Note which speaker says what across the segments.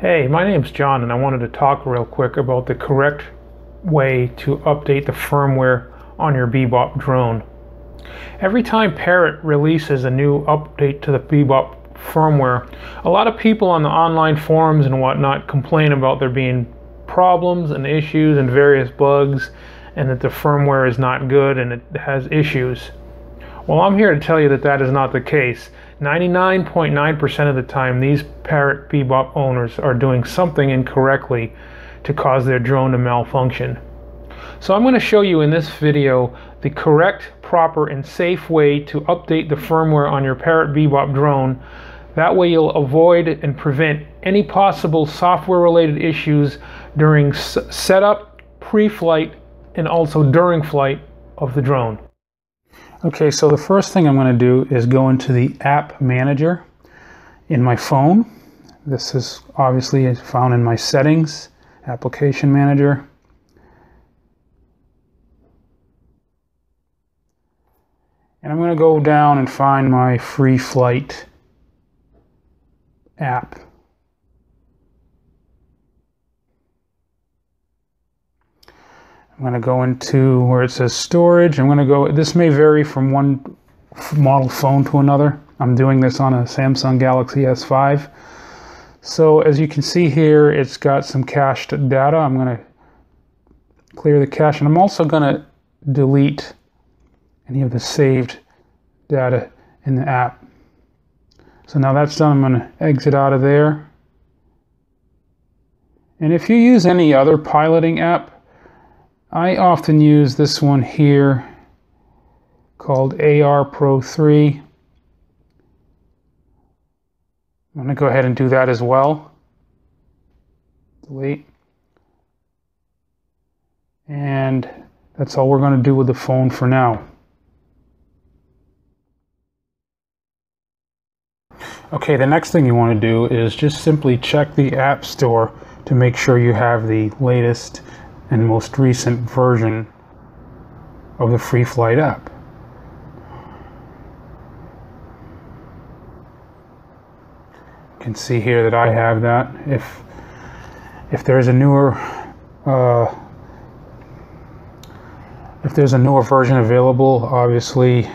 Speaker 1: Hey, my name's John, and I wanted to talk real quick about the correct way to update the firmware on your Bebop drone. Every time Parrot releases a new update to the Bebop firmware, a lot of people on the online forums and whatnot complain about there being problems and issues and various bugs, and that the firmware is not good and it has issues. Well, I'm here to tell you that that is not the case. 99.9% of the time, these Parrot Bebop owners are doing something incorrectly to cause their drone to malfunction. So I'm going to show you in this video the correct, proper, and safe way to update the firmware on your Parrot Bebop drone. That way you'll avoid and prevent any possible software-related issues during setup, pre-flight, and also during flight of the drone. Okay, so the first thing I'm going to do is go into the app manager in my phone. This is obviously found in my settings, application manager. And I'm going to go down and find my free flight app. I'm going to go into where it says storage. I'm going to go, this may vary from one model phone to another. I'm doing this on a Samsung Galaxy S5. So as you can see here, it's got some cached data. I'm going to clear the cache and I'm also going to delete any of the saved data in the app. So now that's done, I'm going to exit out of there. And if you use any other piloting app, I often use this one here called AR Pro 3. I'm going to go ahead and do that as well. Delete. And that's all we're going to do with the phone for now. Okay, the next thing you want to do is just simply check the App Store to make sure you have the latest and most recent version of the Free Flight app. You can see here that I have that. If if there's a newer uh, if there's a newer version available, obviously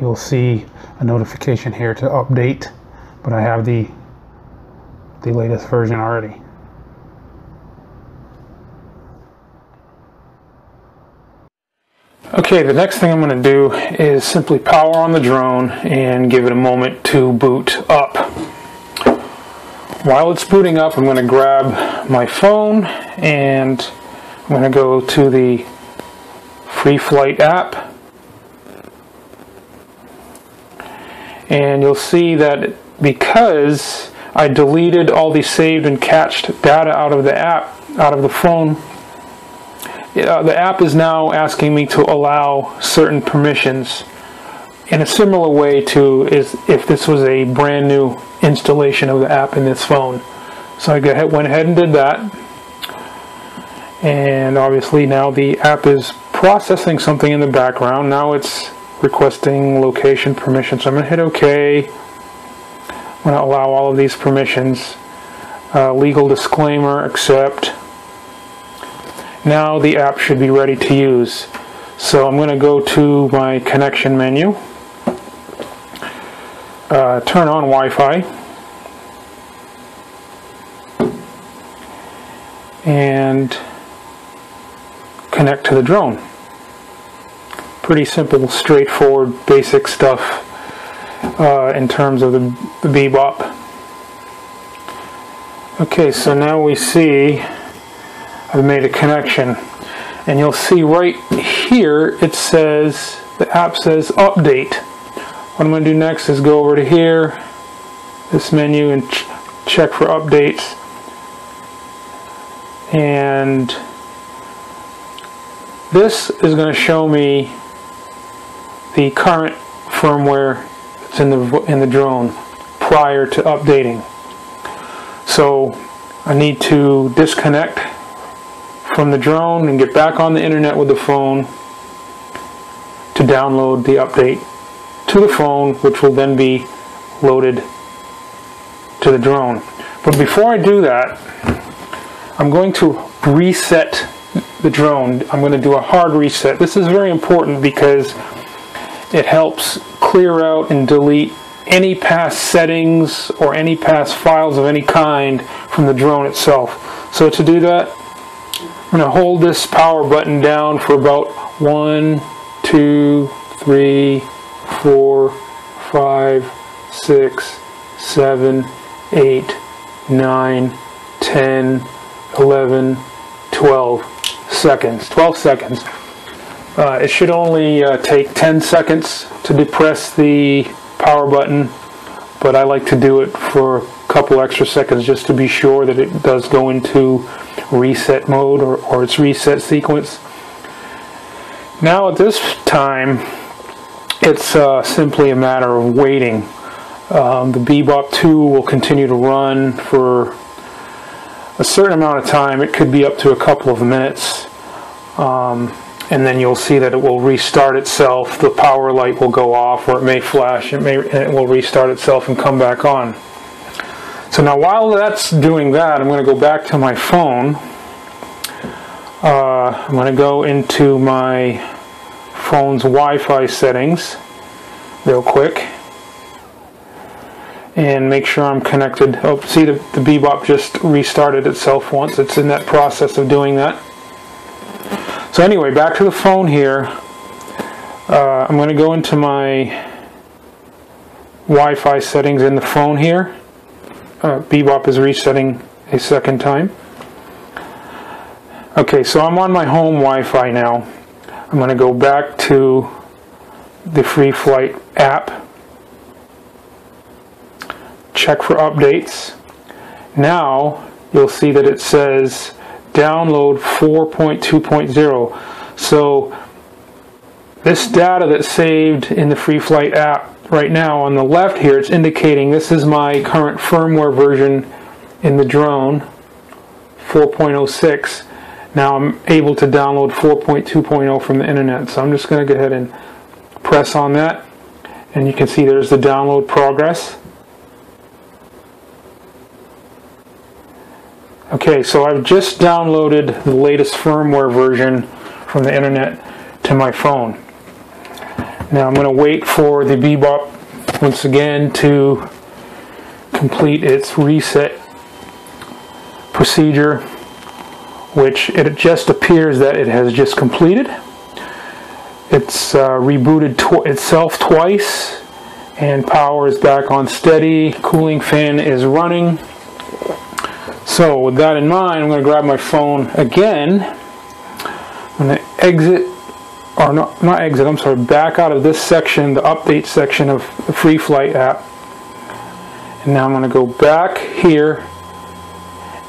Speaker 1: you'll see a notification here to update, but I have the the latest version already. Okay, the next thing I'm going to do is simply power on the drone and give it a moment to boot up. While it's booting up, I'm going to grab my phone and I'm going to go to the Free Flight app. And you'll see that because I deleted all the saved and cached data out of the app, out of the phone, uh, the app is now asking me to allow certain permissions in a similar way to is if this was a brand new installation of the app in this phone. So I went ahead and did that. And obviously now the app is processing something in the background. Now it's requesting location permission. So I'm going to hit OK. I'm going to allow all of these permissions. Uh, legal disclaimer, accept. Now the app should be ready to use. So I'm going to go to my connection menu, uh, turn on Wi-Fi, and connect to the drone. Pretty simple, straightforward, basic stuff uh, in terms of the, the Bebop. Okay, so now we see I've made a connection. And you'll see right here it says, the app says update. What I'm going to do next is go over to here, this menu, and ch check for updates. And this is going to show me the current firmware that's in the in the drone prior to updating. So I need to disconnect from the drone and get back on the internet with the phone to download the update to the phone, which will then be loaded to the drone. But before I do that, I'm going to reset the drone. I'm going to do a hard reset. This is very important because it helps clear out and delete any past settings or any past files of any kind from the drone itself. So to do that, I'm going to hold this power button down for about one, two, three, four, five, six, seven, eight, nine, ten, eleven, twelve seconds. 12 seconds. Uh, it should only uh, take 10 seconds to depress the power button, but I like to do it for a couple extra seconds just to be sure that it does go into reset mode or, or its reset sequence. Now at this time, it's uh, simply a matter of waiting. Um, the Bebop 2 will continue to run for a certain amount of time. It could be up to a couple of minutes. Um, and then you'll see that it will restart itself. The power light will go off, or it may flash. It may it will restart itself and come back on. So now, while that's doing that, I'm going to go back to my phone. Uh, I'm going to go into my phone's Wi-Fi settings real quick and make sure I'm connected. Oh, see the, the Bebop just restarted itself once. It's in that process of doing that. So anyway, back to the phone here. Uh, I'm going to go into my Wi-Fi settings in the phone here. Uh, Bebop is resetting a second time. Okay, so I'm on my home Wi-Fi now. I'm going to go back to the Free Flight app. Check for updates. Now you'll see that it says download 4.2.0. So this data that's saved in the Free Flight app right now on the left here, it's indicating this is my current firmware version in the drone, 4.06. Now I'm able to download 4.2.0 from the internet. So I'm just going to go ahead and press on that. And you can see there's the download progress. Okay, so I've just downloaded the latest firmware version from the internet to my phone. Now I'm going to wait for the Bebop once again to complete its reset procedure, which it just appears that it has just completed. It's uh, rebooted tw itself twice, and power is back on steady. Cooling fan is running. So with that in mind, I'm going to grab my phone again. I'm going to exit, Oh, or not, not exit, I'm sorry, back out of this section, the update section of the Free Flight app. And now I'm going to go back here.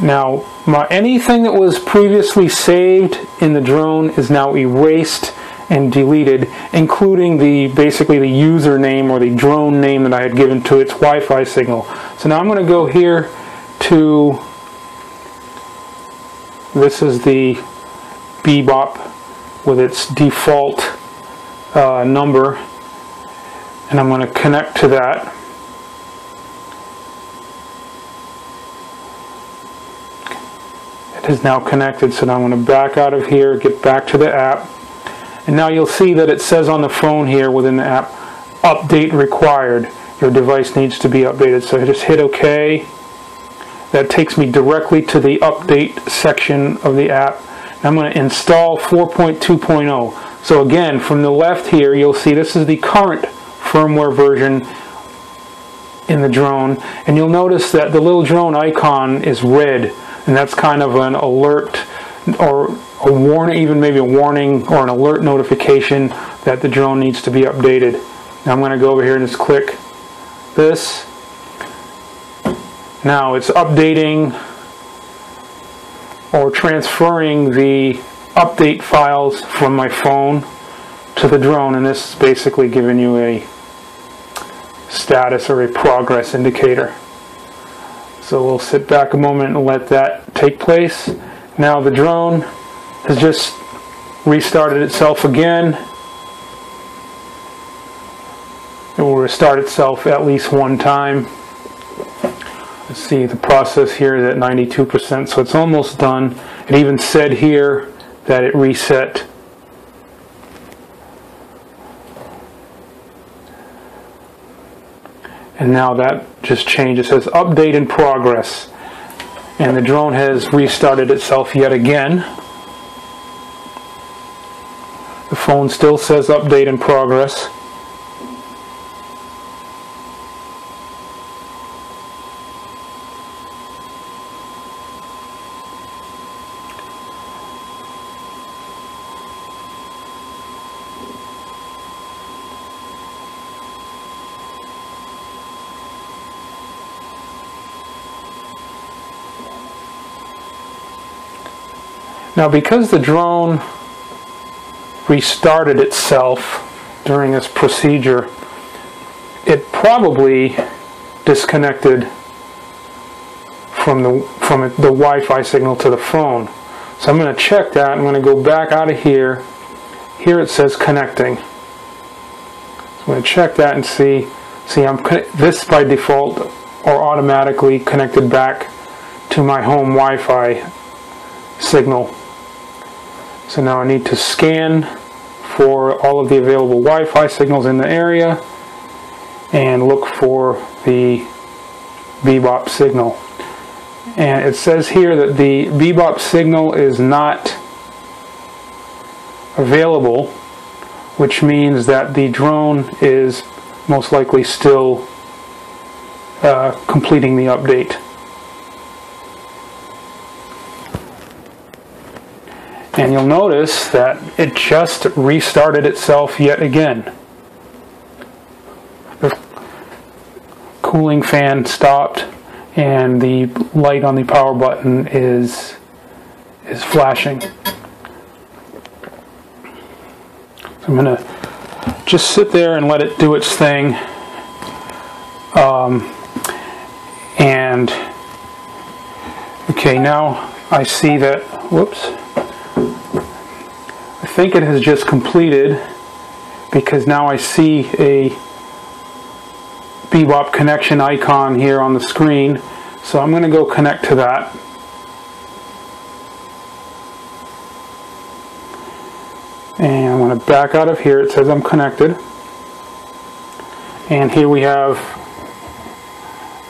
Speaker 1: Now, my, anything that was previously saved in the drone is now erased and deleted, including the basically the username or the drone name that I had given to its Wi-Fi signal. So now I'm going to go here to this is the Bebop with its default uh, number and I'm going to connect to that. It is now connected so now I'm going to back out of here, get back to the app and now you'll see that it says on the phone here within the app update required. Your device needs to be updated so I just hit OK that takes me directly to the update section of the app. I'm going to install 4.2.0. So again, from the left here, you'll see this is the current firmware version in the drone. And you'll notice that the little drone icon is red. And that's kind of an alert or a warning, even maybe a warning or an alert notification that the drone needs to be updated. Now I'm going to go over here and just click this now it's updating or transferring the update files from my phone to the drone and this is basically giving you a status or a progress indicator. So we'll sit back a moment and let that take place. Now the drone has just restarted itself again. It will restart itself at least one time. See the process here is at 92%, so it's almost done. It even said here that it reset. And now that just changed. It says update in progress. And the drone has restarted itself yet again. The phone still says update in progress. Now because the drone restarted itself during this procedure, it probably disconnected from the from the Wi-Fi signal to the phone. So I'm going to check that. I'm going to go back out of here. Here it says connecting. So I'm going to check that and see. See, I'm this by default or automatically connected back to my home Wi-Fi signal. So now I need to scan for all of the available Wi-Fi signals in the area and look for the bebop signal. And it says here that the bebop signal is not available, which means that the drone is most likely still uh, completing the update. And you'll notice that it just restarted itself yet again. The cooling fan stopped and the light on the power button is is flashing. So I'm going to just sit there and let it do its thing. Um, and okay, now I see that, whoops think it has just completed because now I see a Bebop connection icon here on the screen. So I'm going to go connect to that. And I'm going to back out of here. It says I'm connected. And here we have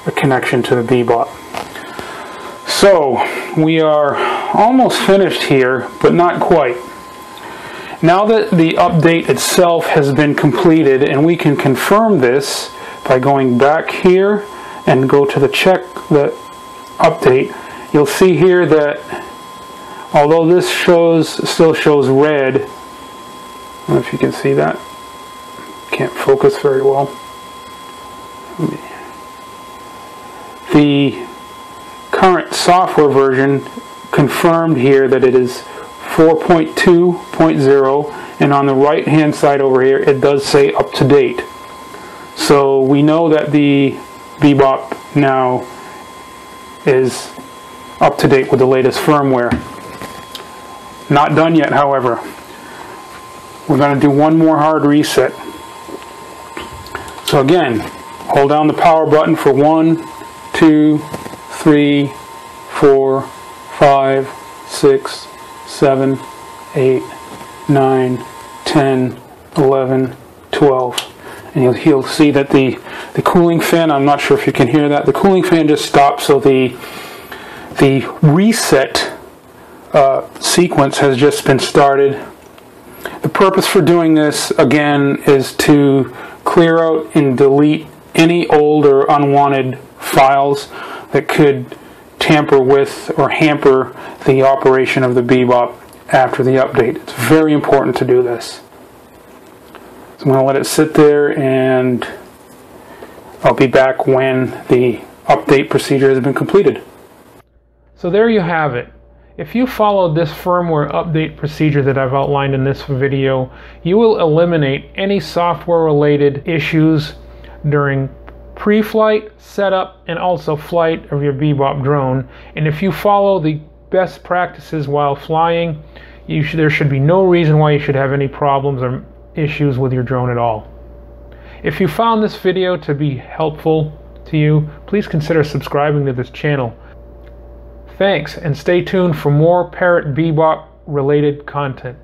Speaker 1: a connection to the Bebop. So we are almost finished here, but not quite. Now that the update itself has been completed, and we can confirm this by going back here and go to the check the update, you'll see here that although this shows still shows red, I don't know if you can see that. Can't focus very well. The current software version confirmed here that it is 4.2.0 and on the right hand side over here it does say up to date. So we know that the Bebop now is up to date with the latest firmware. Not done yet, however. We're going to do one more hard reset. So again, hold down the power button for one, two, three, four, five, six, 7, 8, 9, 10, 11, 12. And you'll, you'll see that the, the cooling fan, I'm not sure if you can hear that, the cooling fan just stopped so the, the reset uh, sequence has just been started. The purpose for doing this, again, is to clear out and delete any old or unwanted files that could tamper with or hamper the operation of the Bebop after the update. It's very important to do this. So I'm going to let it sit there and I'll be back when the update procedure has been completed. So there you have it. If you follow this firmware update procedure that I've outlined in this video, you will eliminate any software related issues during pre-flight, setup, and also flight of your Bebop drone. And if you follow the best practices while flying, should, there should be no reason why you should have any problems or issues with your drone at all. If you found this video to be helpful, to you, please consider subscribing to this channel. Thanks, and stay tuned for more Parrot Bebop related content.